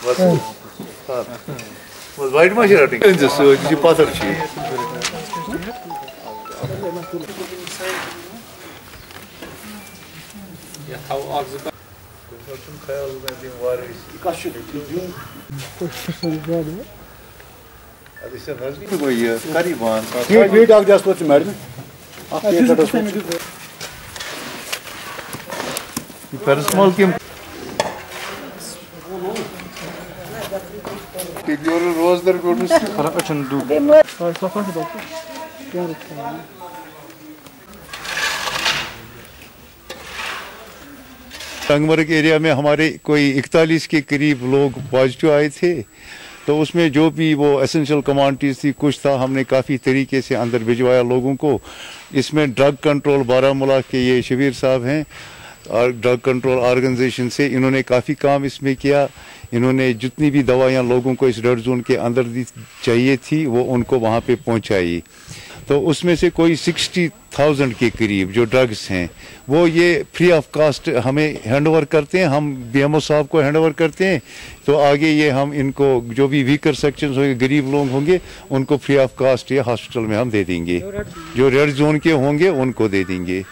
Was white much rotting? In this, uh, the pathar chi. Ya tav ağzı bak. Bütün kayalı verdiğim var. Birkaç şu. Koştursanız var Hadi sen hazır mı boyu? Kariban. Büyük ağzı aslatı merdi. Aklıya kadar aslatı. Yukarı small kim? Small olur. Görmüş. Para kaçın du. संगमरग area में हमारे कोई इकतालीस के करीब लोग positive आए थे तो उसमें जो भी वो एसेंशियल कमांडीज थी कुछ था हमने काफ़ी तरीके से अंदर भिजवाया लोगों को इसमें ड्रग कंट्रोल बारामूला के ये शबीर साहब हैं और ड्रग कंट्रोल ऑर्गेनाइजेशन से इन्होंने काफ़ी काम इसमें किया। इन्होंने जितनी भी दवाइयाँ लोगों को इस रेड जोन के अंदर दी चाहिए थी वो उनको वहाँ पे पहुँचाई। तो उसमें से कोई सिक्सटी थाउज़ेंड के करीब जो ड्रग्स हैं वो ये फ्री ऑफ़ कास्ट हमें हैंड ओवर करते हैं। हम बी बीएमओ साहब को हैंड ओवर करते हैं। तो आगे ये हम इनको जो भी वीकर सेक्शन होंगे गरीब लोग होंगे उनको फ्री ऑफ़ कास्ट ये हॉस्पिटल में हम दे देंगे। जो रेड जोन के होंगे उनको दे देंगे।